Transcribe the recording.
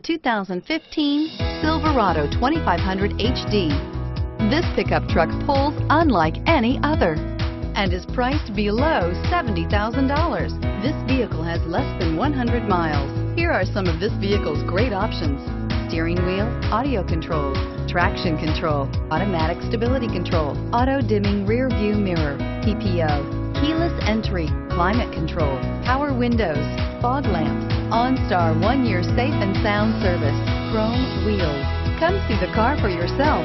The 2015 Silverado 2500 HD. This pickup truck pulls unlike any other and is priced below $70,000. This vehicle has less than 100 miles. Here are some of this vehicle's great options. Steering wheel, audio controls, traction control, automatic stability control, auto dimming rear view mirror, PPO, keyless entry, climate control, power windows, fog lamps, OnStar one year safe and sound service, chrome wheels. Come see the car for yourself.